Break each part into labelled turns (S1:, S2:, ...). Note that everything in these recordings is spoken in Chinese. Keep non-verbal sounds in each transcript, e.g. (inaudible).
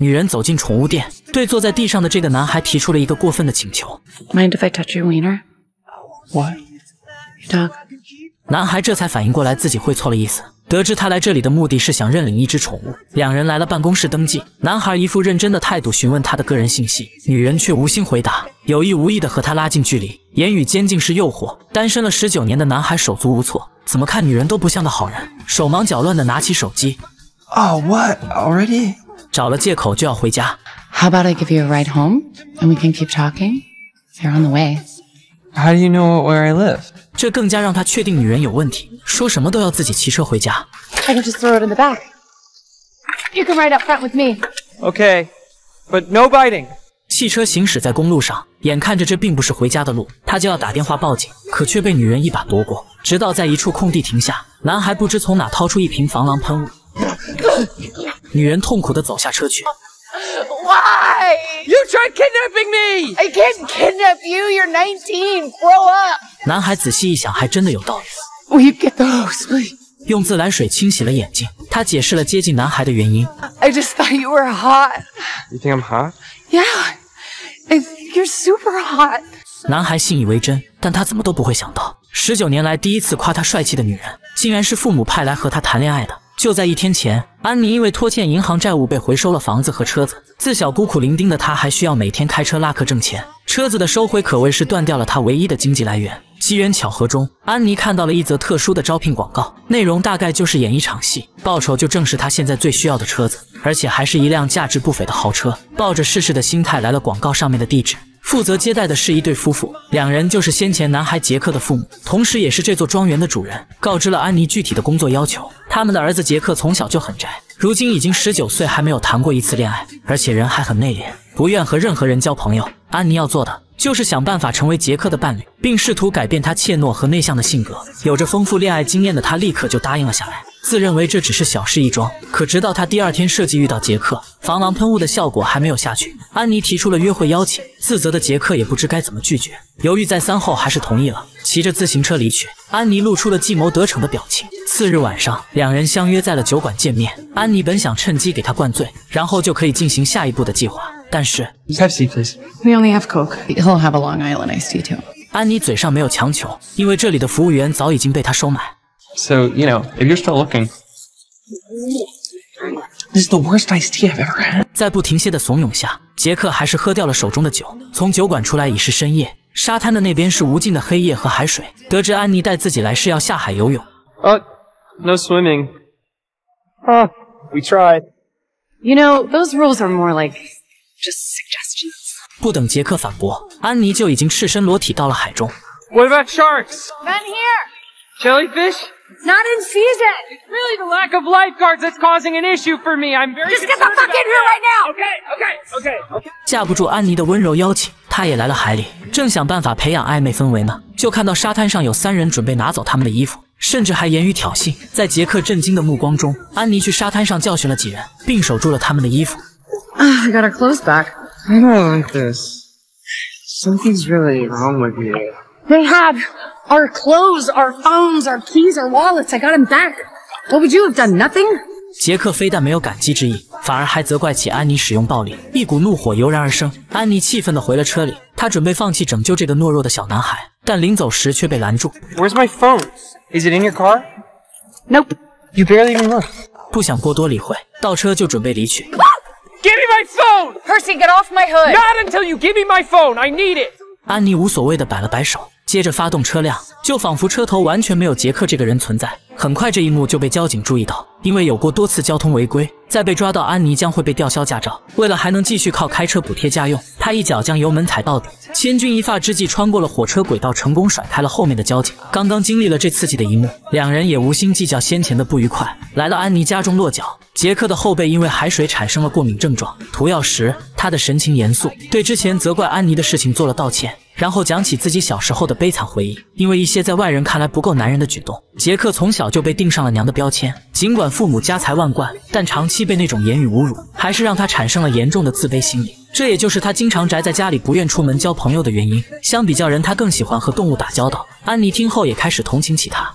S1: 女人走进宠物店，对坐在地上的这个男孩提出了一个过分的请求。
S2: Mind if I touch your wiener?
S3: What?
S2: Your dog.
S1: 男孩这才反应过来自己会错了意思。得知他来这里的目的是想认领一只宠物，两人来了办公室登记。男孩一副认真的态度询问他的个人信息，女人却无心回答，有意无意的和他拉近距离，言语间尽是诱惑。单身了十九年的男孩手足无措，怎么看女人都不像个好人，手忙脚乱的拿起手机
S3: ，Oh, what? Already?
S1: 找了借口就要回家。
S2: How about I give you a ride home and we can keep talking? You're on the way.
S3: How do you know where I live?
S1: 这更加让他确定女人有问题，说什么都要自己骑车回家。
S4: I can just throw it in the back. You can ride up front with me.
S5: Okay, but no biting.
S1: 汽车行驶在公路上，眼看着这并不是回家的路，他就要打电话报警，可却被女人一把夺过。直到在一处空地停下，男孩不知从哪掏出一瓶防狼喷雾，女人痛苦地走下车去。
S4: Why?
S5: You tried kidnapping me!
S4: I can't kidnap you. You're 19. Grow up.
S1: 男孩仔细一想，还真的有道理
S4: ，Will you get the hose, please?
S1: 用自来水清洗了眼睛。他解释了接近男孩的原因。
S4: I just thought you were hot.
S3: You think I'm hot?
S4: Yeah. I think you're super hot.
S1: 男孩信以为真，但他怎么都不会想到，十九年来第一次夸他帅气的女人，竟然是父母派来和他谈恋爱的。就在一天前，安妮因为拖欠银行债务被回收了房子和车子。自小孤苦伶仃的她，还需要每天开车拉客挣钱。车子的收回可谓是断掉了她唯一的经济来源。机缘巧合中，安妮看到了一则特殊的招聘广告，内容大概就是演一场戏，报酬就正是她现在最需要的车子，而且还是一辆价值不菲的豪车。抱着试试的心态来了广告上面的地址。负责接待的是一对夫妇，两人就是先前男孩杰克的父母，同时也是这座庄园的主人。告知了安妮具体的工作要求，他们的儿子杰克从小就很宅，如今已经十九岁，还没有谈过一次恋爱，而且人还很内敛，不愿和任何人交朋友。安妮要做的就是想办法成为杰克的伴侣，并试图改变他怯懦和内向的性格。有着丰富恋爱经验的他立刻就答应了下来。自认为这只是小事一桩，可直到他第二天设计遇到杰克，防狼喷雾的效果还没有下去，安妮提出了约会邀请，自责的杰克也不知该怎么拒绝，犹豫再三后还是同意了，骑着自行车离去。安妮露出了计谋得逞的表情。次日晚上，两人相约在了酒馆见面。安妮本想趁机给他灌醉，然后就可以进行下一步的计划，但是
S3: Pepsi, please.
S2: We only have Coke. He'll have a Long Island iced tea too.
S1: 安妮嘴上没有强求，因为这里的服务员早已经被他收买。
S3: So, you know, if you're still looking. This is the worst iced tea I've ever had.
S1: 在不停歇的怂恿下，杰克还是喝掉了手中的酒。从酒馆出来已是深夜，沙滩的那边是无尽的黑夜和海水。得知安妮带自己来是要下海游泳
S5: ，Oh, no swimming. Huh, we tried.
S2: You know, those rules are more like just suggestions.
S1: 不等杰克反驳，安妮就已经赤身裸体到了海中。
S5: What about sharks?
S4: None here.
S5: Jellyfish?
S4: Not in season.
S5: It's really the lack of lifeguards that's causing an issue for me. I'm very
S4: Just get the
S5: concerned
S4: fuck
S5: about
S4: in here
S5: that.
S4: right now.
S5: Okay, okay, okay, okay.
S1: 架不住安妮的温柔邀请，他也来了海里，正想办法培养暧昧氛围呢，就看到沙滩上有三人准备拿走他们的衣服，甚至还言语挑衅。在杰克震惊的目光中，安妮去沙滩上教训了几人，并守住了他们的衣服。
S2: Ah, I got our clothes back.
S3: I don't like this. Something's really wrong with you.
S4: They have our clothes, our phones, our keys, our wallets. I got them back. What would you have done? Nothing?
S1: 杰克非但没有感激之意，反而还责怪起安妮使用暴力，一股怒火油然而生。安妮气愤地回了车里，她准备放弃拯救这个懦弱的小男孩，但临走时却被拦住。
S5: Where's my phone? Is it in your car?
S4: Nope.
S5: You barely even look.
S1: 不想过多理会，倒车就准备离去。
S5: Give me my phone!
S4: Percy, get off my hood.
S5: Not until you give me my phone. I need it.
S1: 安妮无所谓的摆了摆手，接着发动车辆，就仿佛车头完全没有杰克这个人存在。很快，这一幕就被交警注意到，因为有过多次交通违规，再被抓到，安妮将会被吊销驾照。为了还能继续靠开车补贴家用，他一脚将油门踩到底，千钧一发之际穿过了火车轨道，成功甩开了后面的交警。刚刚经历了这刺激的一幕，两人也无心计较先前的不愉快，来到安妮家中落脚。杰克的后背因为海水产生了过敏症状，涂药时他的神情严肃，对之前责怪安妮的事情做了道歉。然后讲起自己小时候的悲惨回忆，因为一些在外人看来不够男人的举动，杰克从小就被钉上了娘的标签。尽管父母家财万贯，但长期被那种言语侮辱，还是让他产生了严重的自卑心理。这也就是他经常宅在家里，不愿出门交朋友的原因。相比较人，他更喜欢和动物打交道。安妮听后也开始同情起他。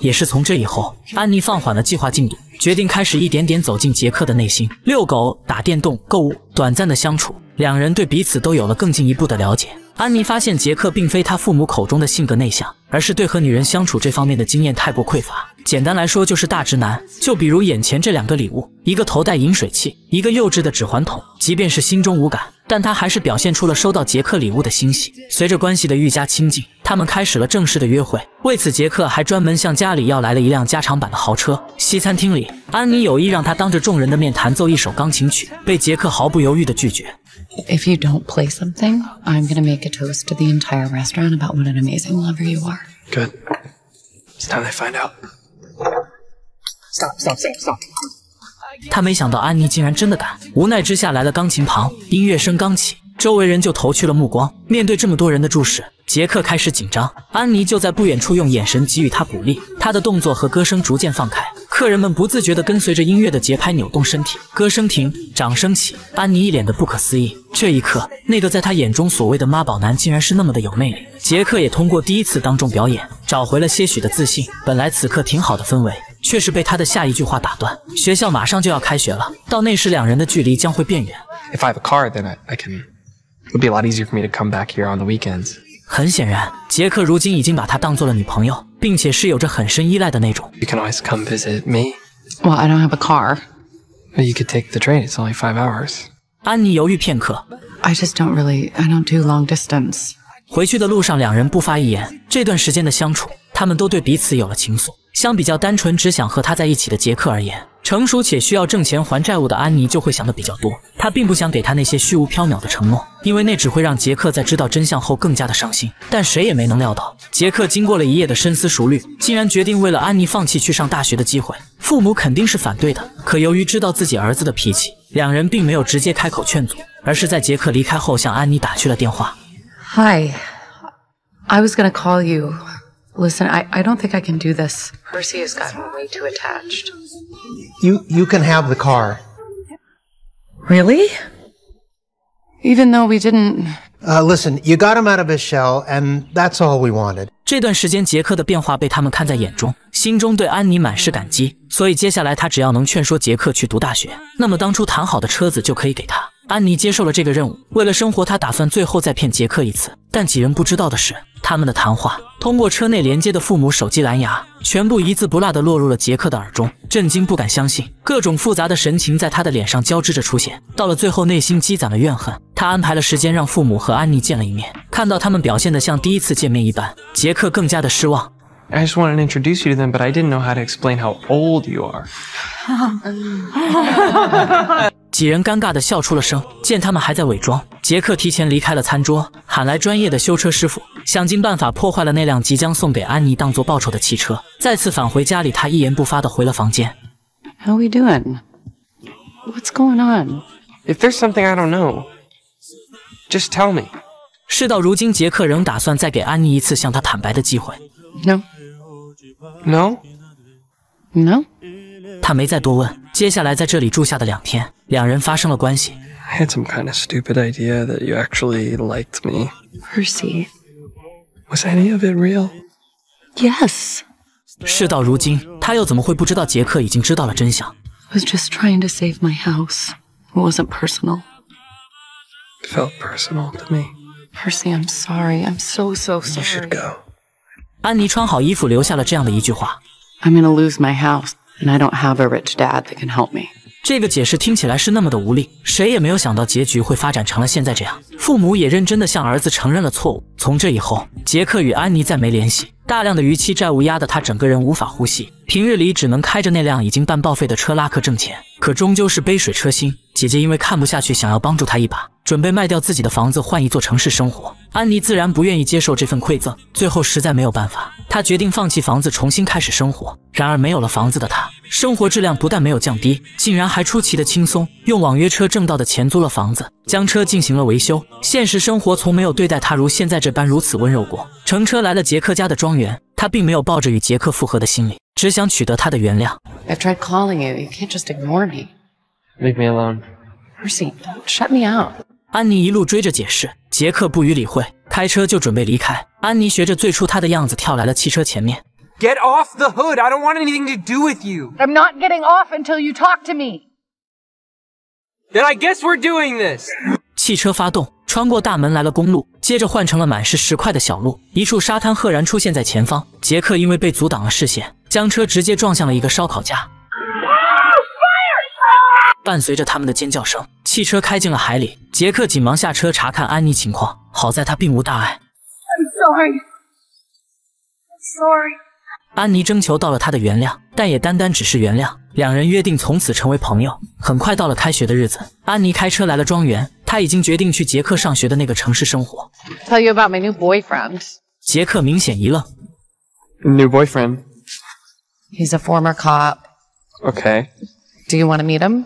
S1: 也是从这以后，安妮放缓了计划进度，决定开始一点点走进杰克的内心。遛狗、打电动、购物，短暂的相处，两人对彼此都有了更进一步的了解。安妮发现杰克并非他父母口中的性格内向，而是对和女人相处这方面的经验太过匮乏。简单来说就是大直男。就比如眼前这两个礼物，一个头戴饮水器，一个幼稚的指环筒。即便是心中无感，但他还是表现出了收到杰克礼物的欣喜。随着关系的愈加亲近，他们开始了正式的约会。为此，杰克还专门向家里要来了一辆加长版的豪车。西餐厅里，安妮有意让他当着众人的面弹奏一首钢琴曲，被杰克毫不犹豫地拒绝。
S2: If you don't play something, I'm gonna make a toast to the entire restaurant about what an amazing lover you are.
S6: Good. It's time they find out.
S3: Stop, stop, stop, stop.
S1: 他没想到安妮竟然真的敢，无奈之下来了钢琴旁，音乐声刚起，周围人就投去了目光。面对这么多人的注视，杰克开始紧张。安妮就在不远处用眼神给予他鼓励，他的动作和歌声逐渐放开，客人们不自觉地跟随着音乐的节拍扭动身体。歌声停，掌声起，安妮一脸的不可思议。这一刻，那个在他眼中所谓的妈宝男，竟然是那么的有魅力。杰克也通过第一次当众表演，找回了些许的自信。本来此刻挺好的氛围。却是被他的下一句话打断。学校马上就要开学了，到那时两人的距离将会变远。
S6: If I have a car, then I, I can. It would be a lot easier for me to come back here on the weekends.
S1: 很显然，杰克如今已经把她当做了女朋友，并且是有着很深依赖的那种。
S6: You can always come visit me.
S2: Well, I don't have a car.
S6: You could take the train. It's only five hours.
S1: 安妮犹豫片刻
S2: ，I just don't really, I don't do long distance.
S1: 回去的路上，两人不发一言。这段时间的相处，他们都对彼此有了情愫。相比较单纯只想和他在一起的杰克而言，成熟且需要挣钱还债务的安妮就会想的比较多。她并不想给他那些虚无缥缈的承诺，因为那只会让杰克在知道真相后更加的伤心。但谁也没能料到，杰克经过了一夜的深思熟虑，竟然决定为了安妮放弃去上大学的机会。父母肯定是反对的，可由于知道自己儿子的脾气，两人并没有直接开口劝阻，而是在杰克离开后向安妮打去了电话。
S2: Hi. I was gonna call you. Listen, I, I don't think I can do this. Percy has gotten way too attached.
S7: You you can have the car.
S2: Really? Even though we didn't.
S7: Uh, listen, you got him out of his shell, and that's all we wanted.
S1: 这段时间，杰克的变化被他们看在眼中，心中对安妮满是感激。所以接下来，他只要能劝说杰克去读大学，那么当初谈好的车子就可以给他。 安妮接受了这个任务，为了生活，她打算最后再骗杰克一次。但几人不知道的是，他们的谈话通过车内连接的父母手机蓝牙，全部一字不落地落入了杰克的耳中。震惊，不敢相信，各种复杂的神情在他的脸上交织着出现。到了最后，内心积攒了怨恨，他安排了时间让父母和安妮见了一面。看到他们表现得像第一次见面一般，杰克更加的失望。
S6: I just wanted to introduce you to them, but I didn't know how to explain how old you are.
S1: 几人尴尬的笑出了声。见他们还在伪装，杰克提前离开了餐桌，喊来专业的修车师傅，想尽办法破坏了那辆即将送给安妮当做报酬的汽车。再次返回家里，他一言不发的回了房间。
S2: How we doing? What's going on?
S6: If there's something I don't know, just tell me.
S1: 事到如今，杰克仍打算再给安妮一次向他坦白的机会。
S2: No.
S6: No?
S2: No?
S1: 他没再多问。接下来在这里住下的两天，两人发生了关系。
S6: I had some kind of stupid idea that you actually liked me.
S2: Percy.
S6: Was any of it real?
S2: Yes.
S1: 事到如今，他又怎么会不知道杰克已经知道了真相？
S2: I was just trying to save my house. It wasn't personal.
S6: It felt personal to me.
S2: Percy, I'm sorry. I'm so, so
S6: You
S2: sorry.
S6: should go.
S1: 安妮穿好衣服，留下了这样的一句话。
S2: I'm gonna lose my house, And I don't have a rich dad that can help me.
S1: 这个解释听起来是那么的无力，谁也没有想到结局会发展成了现在这样。父母也认真的向儿子承认了错误。从这以后，杰克与安妮再没联系，大量的逾期债务压得他整个人无法呼吸，平日里只能开着那辆已经半报废的车拉客挣钱，可终究是杯水车薪。姐姐因为看不下去，想要帮助他一把，准备卖掉自己的房子换一座城市生活。安妮自然不愿意接受这份馈赠，最后实在没有办法，她决定放弃房子，重新开始生活。然而没有了房子的她，生活质量不但没有降低，竟然还出奇的轻松，用网约车挣到的钱租了房子，将车进行了维修。现实生活从没有对待她如现在这般如此温柔过。乘车来了杰克家的庄园，她并没有抱着与杰克复合的心理，只想取得他的原谅。
S2: I've tried calling you. You can't just ignore me.
S6: Leave me alone.
S2: Percy, don't shut me out.
S1: 安妮一路追着解释，杰克不予理会，开车就准备离开。安妮学着最初她的样子跳来了汽车前面。
S5: Get off the hood. I don't want anything to do with you.
S4: I'm not getting off until you talk to me.
S5: Then I guess we're doing this.
S1: 汽车发动，穿过大门来了公路，接着换成了满是石块的小路。一处沙滩赫然出现在前方。杰克因为被阻挡了视线，将车直接撞向了一个烧烤架。伴随着他们的尖叫声，汽车开进了海里。杰克紧忙下车查看安妮情况，好在她并无大碍。
S4: Sorry. Sorry.
S1: 安妮征求到了他的原谅，但也单单只是原谅。两人约定从此成为朋友。很快到了开学的日子，安妮开车来了庄园。她已经决定去杰克上学的那个城市生活。
S2: Tell you about my new boyfriend.
S1: 杰克明显一愣
S6: ，New boyfriend.
S2: He's a former cop.
S6: Okay.
S2: Do you want to meet him?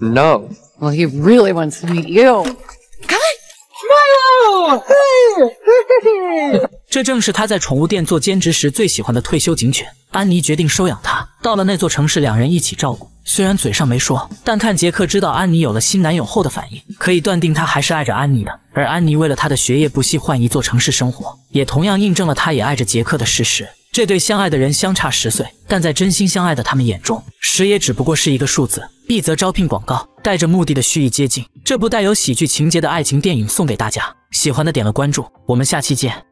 S6: No.
S2: Well, he really wants to meet you. (laughs)
S1: 这正是他在宠物店做兼职时最喜欢的退休警犬。安妮决定收养他。到了那座城市，两人一起照顾。虽然嘴上没说，但看杰克知道安妮有了新男友后的反应，可以断定他还是爱着安妮的。而安妮为了他的学业不惜换一座城市生活，也同样印证了他也爱着杰克的事实。这对相爱的人相差十岁，但在真心相爱的他们眼中，十也只不过是一个数字。一则招聘广告，带着目的的蓄意接近。这部带有喜剧情节的爱情电影送给大家，喜欢的点了关注，我们下期见。